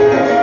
Amen.